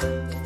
Bye.